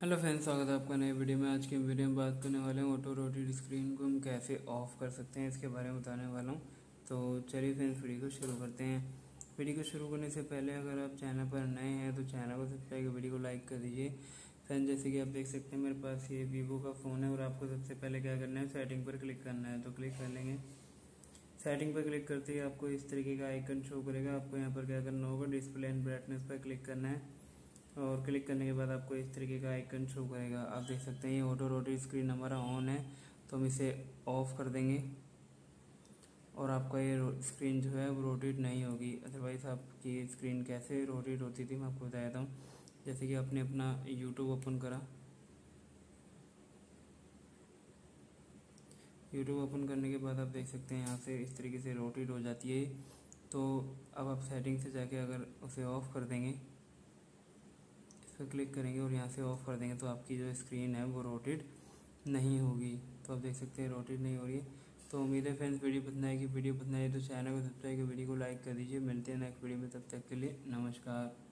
Hello friends, स्वागत है आपका नए वीडियो में। आज के वीडियो में बात करने वाले हैं ऑटो रोटेट स्क्रीन को हम कैसे ऑफ़ कर सकते हैं, इसके बारे में बताने वाला हूँ। तो चलिए फ्रेंड्स, वीडियो को शुरू करते हैं। वीडियो को शुरू करने से पहले अगर आप चैनल पर नए हैं तो चैनल को सब्सक्राइब वीडियो को लाइक कर दीजिए। फ्रेंड जैसे कि आप देख सकते हैं, मेरे पास ये वीवो का फ़ोन है और आपको सबसे पहले क्या करना है सेटिंग पर क्लिक करना है। तो क्लिक कर लेंगे। सेटिंग पर क्लिक करते ही आपको इस तरीके का आइकन शो करेगा। आपको यहाँ पर क्या करना होगा डिस्प्ले एंड ब्राइटनेस पर क्लिक करना है। और क्लिक करने के बाद आपको इस तरीके का आइकन शो करेगा। आप देख सकते हैं ये ऑटो रोटेट स्क्रीन हमारा ऑन है तो हम इसे ऑफ़ कर देंगे। और आपका ये स्क्रीन जो है वो रोटेट नहीं होगी। अदरवाइज़ आपकी स्क्रीन कैसे रोटेट होती थी मैं आपको बताया था जैसे कि आपने अपना यूट्यूब ओपन करा। यूट्यूब ओपन करने के बाद आप देख सकते हैं यहाँ से इस तरीके से रोटेट हो जाती है। तो अब आप सेटिंग से जाके अगर उसे ऑफ़ कर देंगे पर क्लिक करेंगे और यहाँ से ऑफ़ कर देंगे तो आपकी जो स्क्रीन है वो रोटेट नहीं होगी। तो आप देख सकते हैं रोटेट नहीं हो रही है। तो उम्मीद है फ्रेंड्स वीडियो पसंद आएगी। वीडियो पसंद आए तो चैनल को सब्सक्राइब वीडियो को लाइक कर दीजिए। मिलते हैं नेक्स्ट वीडियो में, तब तक के लिए नमस्कार।